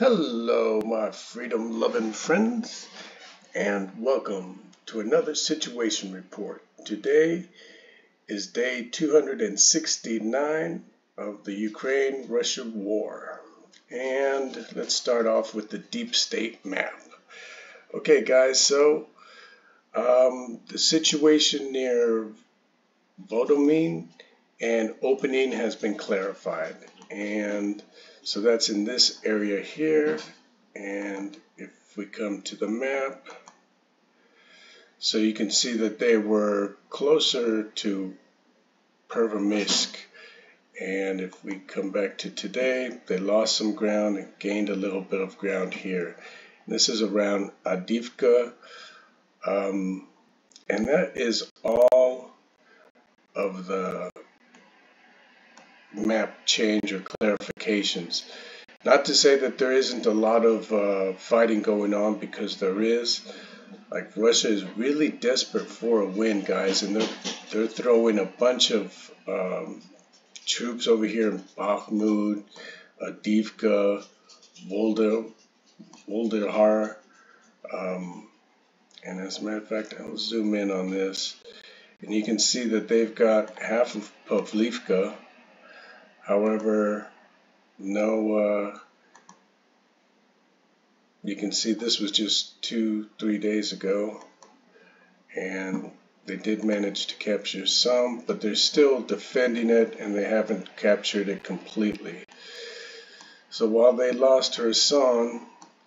Hello, my freedom loving friends, and welcome to another situation report. Today is day 269 of the Ukraine Russia war. And let's start off with the deep state map. Okay, guys, so um, the situation near Vodomine and opening has been clarified. And so that's in this area here. And if we come to the map, so you can see that they were closer to Pervominsk. And if we come back to today, they lost some ground and gained a little bit of ground here. This is around Avdiivka. Um, and that is all of the map change or clarifications. Not to say that there isn't a lot of uh, fighting going on because there is. Like Russia is really desperate for a win, guys, and they're they're throwing a bunch of um, troops over here in Bakhmut, Avdiivka, Volda, Voldahar, um, and as a matter of fact, I'll zoom in on this, and you can see that they've got half of Pavlivka, However, no, uh, you can see this was just two, three days ago, and they did manage to capture some, but they're still defending it and they haven't captured it completely. So while they lost Kherson,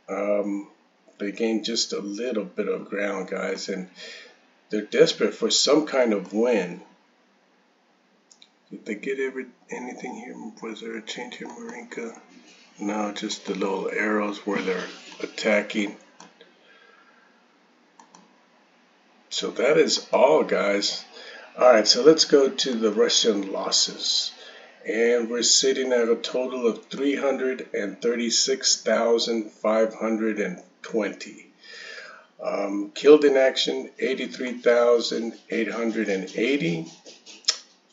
um, they gained just a little bit of ground, guys, and they're desperate for some kind of win did they get every anything here? Was there a change here, Marinka? No, just the little arrows where they're attacking. So that is all, guys. Alright, so let's go to the Russian losses. And we're sitting at a total of 336,520. Um, killed in action, 83,880.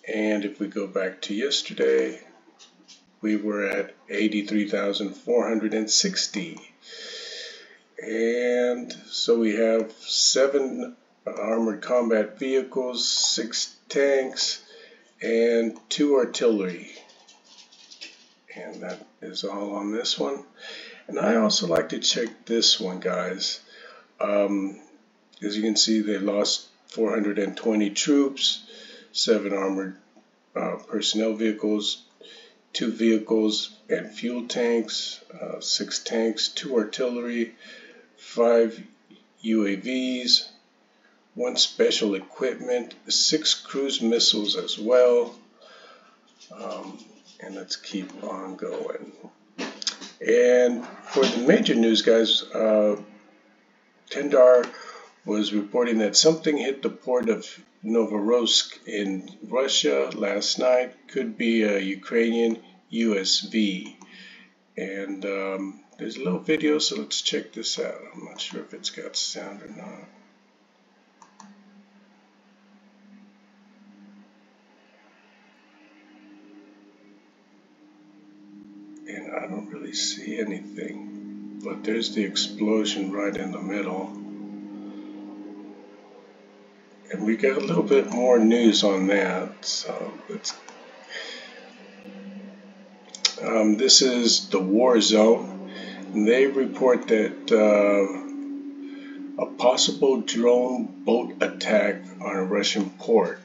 And if we go back to yesterday, we were at 83,460. And so we have seven armored combat vehicles, six tanks, and two artillery. And that is all on this one. And I also like to check this one, guys. Um, as you can see, they lost 420 troops seven armored uh, personnel vehicles, two vehicles and fuel tanks, uh, six tanks, two artillery, five UAVs, one special equipment, six cruise missiles as well. Um, and let's keep on going. And for the major news, guys, uh, Tendar was reporting that something hit the port of Novorossiysk in Russia last night. Could be a Ukrainian USV. And um, there's a little video, so let's check this out. I'm not sure if it's got sound or not. And I don't really see anything, but there's the explosion right in the middle. And we got a little bit more news on that. So. Um, this is the war zone. They report that uh, a possible drone boat attack on a Russian port.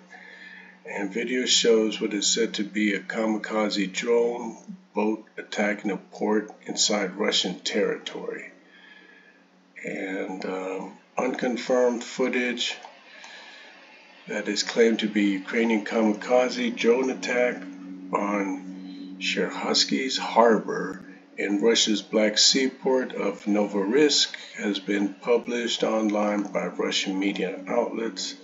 And video shows what is said to be a kamikaze drone boat attacking a port inside Russian territory. And um, unconfirmed footage that is claimed to be Ukrainian kamikaze drone attack on Sheskharis harbor in Russia's Black Sea port of Novorossiysk has been published online by Russian media outlets.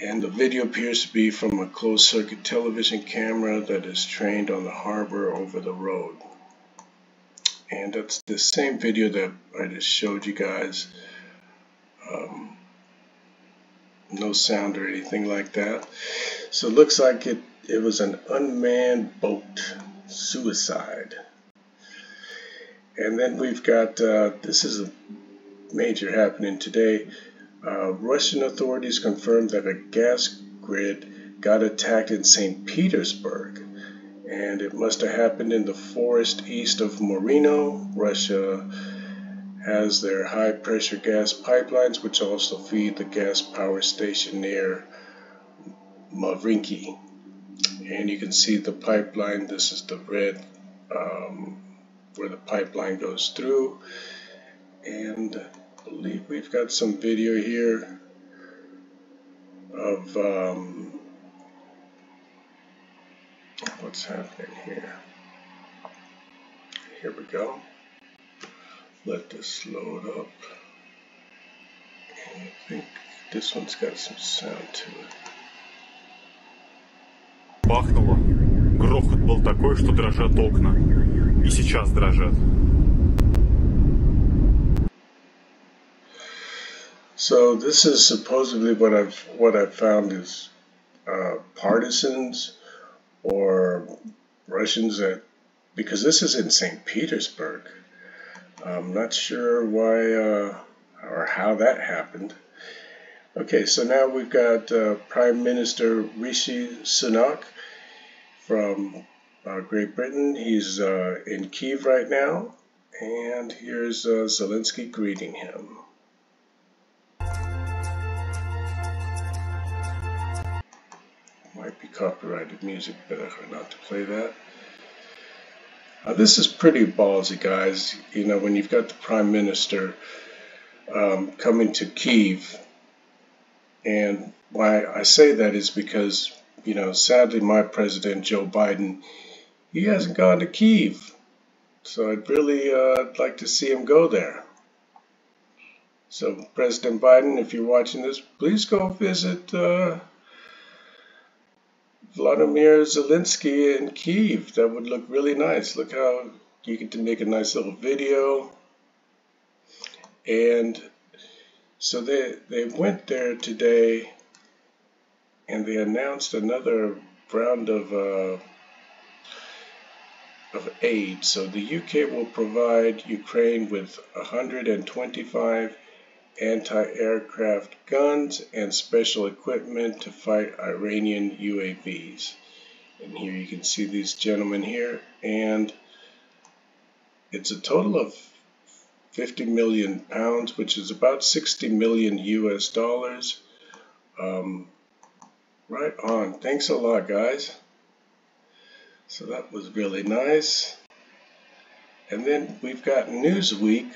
And the video appears to be from a closed circuit television camera that is trained on the harbor over the road. And that's the same video that I just showed you guys. Um, no sound or anything like that. So it looks like it, it was an unmanned boat suicide. and then we've got uh, this is a major happening today. Uh, Russian authorities confirmed that a gas grid got attacked in St. Petersburg, and it must have happened in the forest east of Murino. Russia has their high pressure gas pipelines, which also feed the gas power station near Mavrinki. And you can see the pipeline. This is the red um, where the pipeline goes through. And I believe we've got some video here of um, what's happening here. Here we go Let this load up. And I think this one's got some sound to it. Бахнуло. Грохот был такой, что дрожат окна. И сейчас дрожат. So this is supposedly what I've what I've found is uh, partisans or Russians that because this is in St. Petersburg. I'm not sure why uh, or how that happened. Okay, so now we've got uh, Prime Minister Rishi Sunak from uh, Great Britain. He's uh, in Kiev right now, and here's uh, Zelensky greeting him. Might be copyrighted music, better not to play that. Uh, this is pretty ballsy, guys. You know, when you've got the Prime Minister um, coming to Kiev, and why I say that is because you know, sadly, my president, Joe Biden, he hasn't gone to Kiev. So I'd really uh, like to see him go there. So, President Biden, if you're watching this, please go visit uh, Vladimir Zelensky in Kiev. That would look really nice. Look how you get to make a nice little video. And so they, they went there today and they announced another round of uh, of aid. So the UK will provide Ukraine with 125 anti-aircraft guns and special equipment to fight Iranian UAVs. And here you can see these gentlemen here, and it's a total of 50 million pounds, which is about 60 million US dollars. Um, Right on. Thanks a lot, guys. So that was really nice. And then we've got Newsweek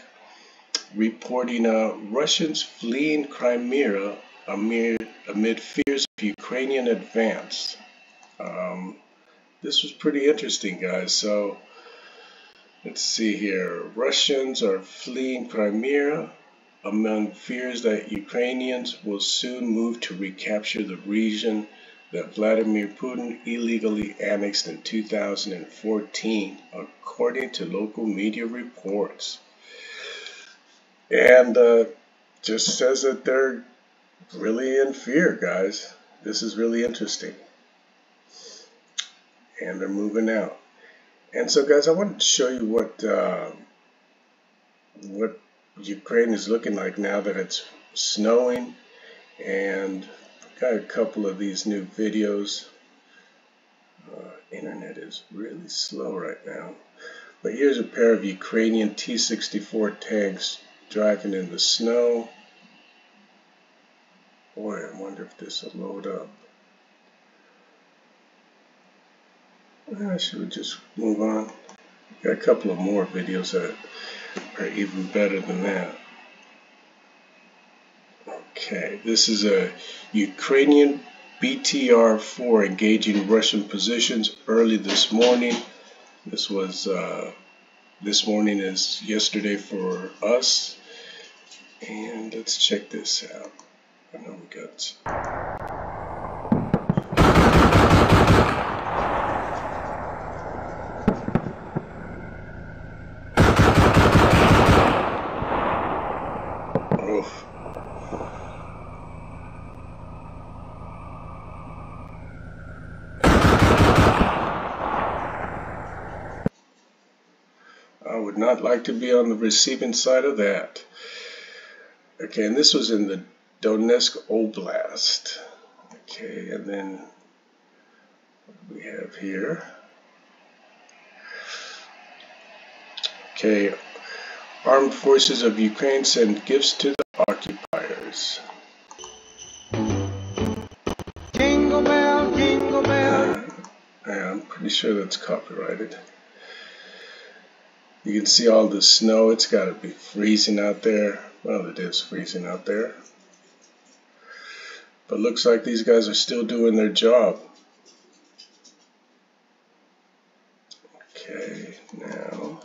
reporting uh, Russians fleeing Crimea amid, amid fears of Ukrainian advance. Um, this was pretty interesting, guys. So let's see here. Russians are fleeing Crimea among fears that Ukrainians will soon move to recapture the region that Vladimir Putin illegally annexed in 2014, according to local media reports. And uh, just says that they're really in fear, guys. This is really interesting. And they're moving out. And so, guys, I wanted to show you what uh, what Ukraine is looking like now that it's snowing and got a couple of these new videos. Uh, internet is really slow right now. But here's a pair of Ukrainian T-64 tanks driving in the snow. Boy, I wonder if this will load up. I should just move on. Got a couple of more videos that are even better than that. Okay, this is a Ukrainian BTR-4 engaging Russian positions early this morning. This was uh, this morning is yesterday for us. And let's check this out. I know we got I would not like to be on the receiving side of that. Okay, and this was in the Donetsk Oblast. Okay, and then we have here. Okay, armed forces of Ukraine send gifts to the occupiers. Jingle bell, jingle bell. Uh, I'm pretty sure that's copyrighted. You can see all the snow. It's got to be freezing out there. Well, it is freezing out there. But looks like these guys are still doing their job. Okay, now.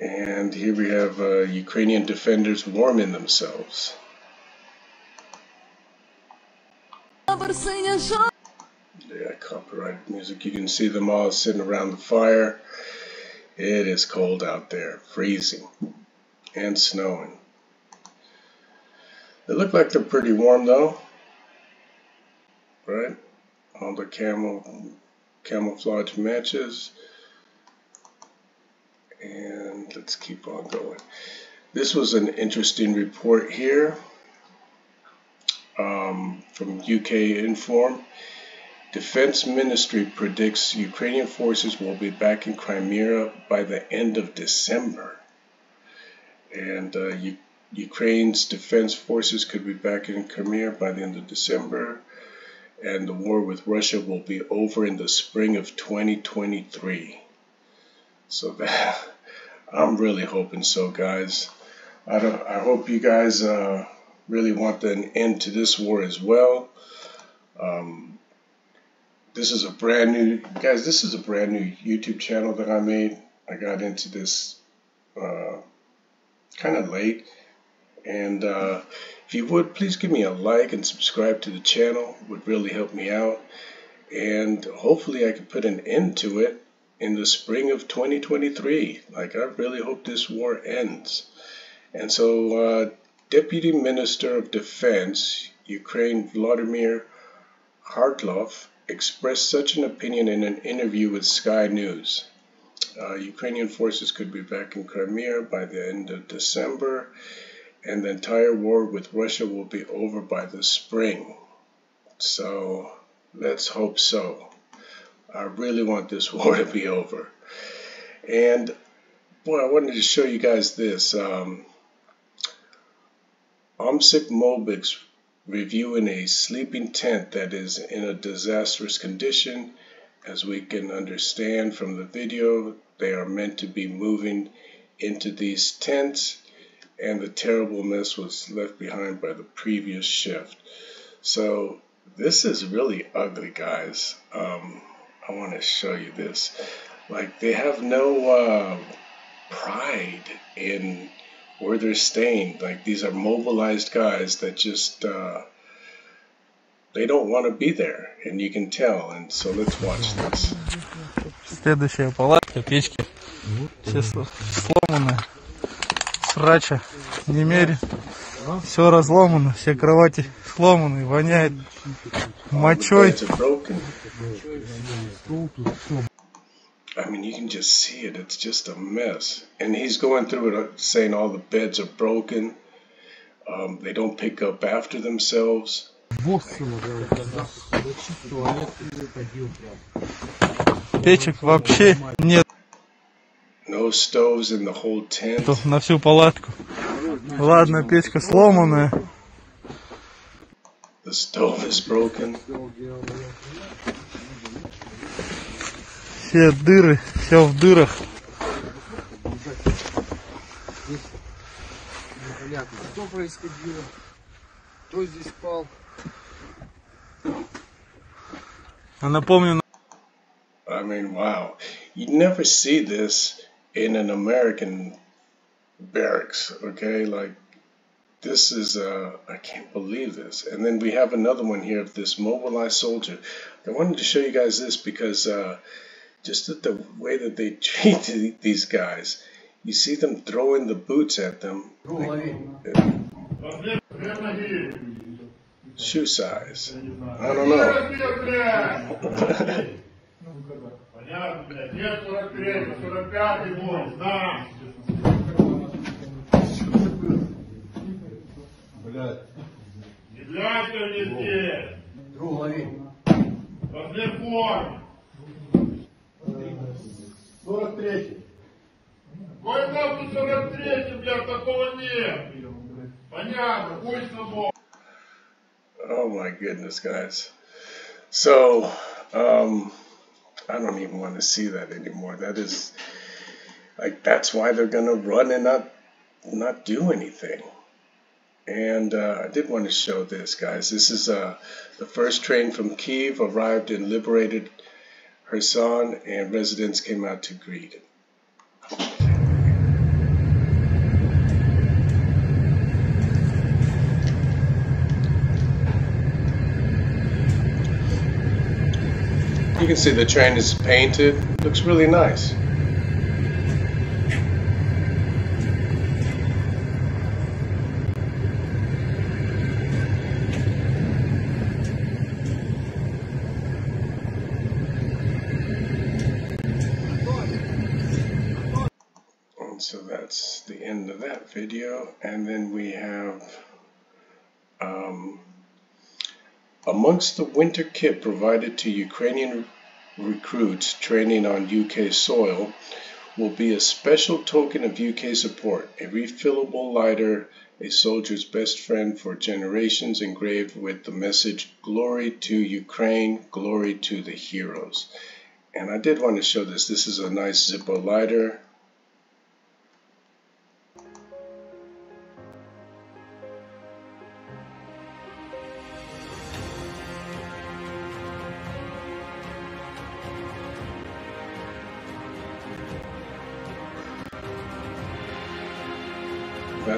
And here we have uh, Ukrainian defenders warming themselves. Yeah, copyrighted music. You can see them all sitting around the fire. It is cold out there, freezing and snowing. They look like they're pretty warm though, right? All the camel camouflage matches. And let's keep on going. This was an interesting report here um, from Ukrinform. Defense Ministry predicts Ukrainian forces will be back in Crimea by the end of December. And uh, Ukraine's defense forces could be back in Crimea by the end of December. And the war with Russia will be over in the spring of 2023. So that, I'm really hoping so, guys. I, don't, I hope you guys uh, really want an end to this war as well. Um, this is a brand new guys this is a brand new youtube channel that i made. I got into this uh, kind of late. And uh, if you would please give me a like and subscribe to the channel. It would really help me out. And hopefully i can put an end to it in the spring of 2023 like i really hope this war ends. And so uh, deputy minister of defense ukraine vladimir havrylov expressed such an opinion in an interview with Sky News. Uh, Ukrainian forces could be back in Crimea by the end of December, and the entire war with Russia will be over by the spring. So let's hope so. I really want this war to be over. And boy, I wanted to show you guys this. Um, Omsik Mobiks reviewing a sleeping tent that is in a disastrous condition. As we can understand from the video, they are meant to be moving into these tents and the terrible mess was left behind by the previous shift. So this is really ugly, guys. Um, I want to show you this. Like they have no uh, pride in where they're staying. Like these are mobilized guys that just uh, they don't want to be there, and you can tell. And so let's watch this. Следующая палатка, печки. Все сломано. Срача немерен. Все разломано, все кровати сломаны, воняет мочой. Beds are broken. I mean, you can just see it. It's just a mess. And he's going through it, uh, saying all the beds are broken. Um, they don't pick up after themselves. Печек вообще нет No stoves in the whole tent. на всю палатку. Ладно, печка сломанная. The stove is broken. Все дыры, все в дырах. Непонятно, что происходило, кто здесь спал. А напомню, I mean, wow. You never see this in an American barracks, okay? Like, this is, uh, I can't believe this. And then we have another one here of this mobilized soldier. I wanted to show you guys this because uh, just at the way that they treat the- these guys, you see them throwing the boots at them. Shoe size. I don't know. Понятно, блядь. Где 43 45 бой, да. Блядь. Не гляньте везде. Другой. Возле формы. 43. Какой там 43, блядь, такого нет. Понятно, пусть собой. Oh my goodness, guys. So, um, I don't even want to see that anymore. That is like that's why they're gonna run and not not do anything. And uh, I did want to show this, guys. This is uh, the first train from Kiev arrived and liberated Kherson, and residents came out to greet. You can see the train is painted. Looks really nice. And then we have um, amongst the winter kit provided to Ukrainian recruits training on UK soil will be a special token of UK support, a refillable lighter, a soldier's best friend for generations, engraved with the message Glory to Ukraine, glory to the heroes. And I did want to show this. This is a nice Zippo lighter.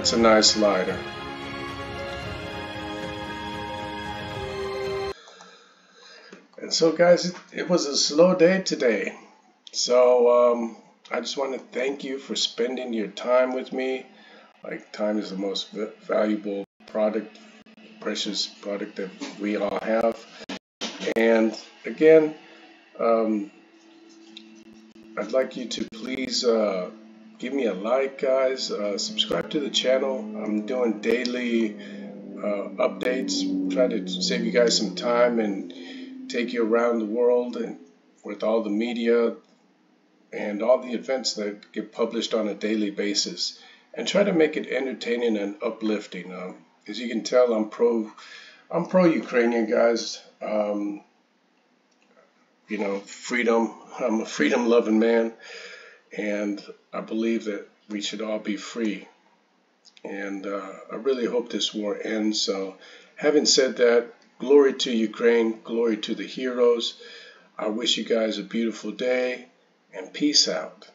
That's a nice lighter. And so, guys, it, it was a slow day today. So, um, I just want to thank you for spending your time with me. Like, time is the most valuable product, precious product that we all have. And again, um, I'd like you to please uh, give me a like, guys. Uh, subscribe to the channel. I'm doing daily uh, updates. Try to save you guys some time and take you around the world and with all the media and all the events that get published on a daily basis, and try to make it entertaining and uplifting. Um, as you can tell, I'm pro. I'm pro Ukrainian, guys. Um, you know, freedom. I'm a freedom loving man and I believe that we should all be free. And uh, I really hope this war ends. So, having said that, glory to Ukraine, glory to the heroes. I wish you guys a beautiful day, and peace out.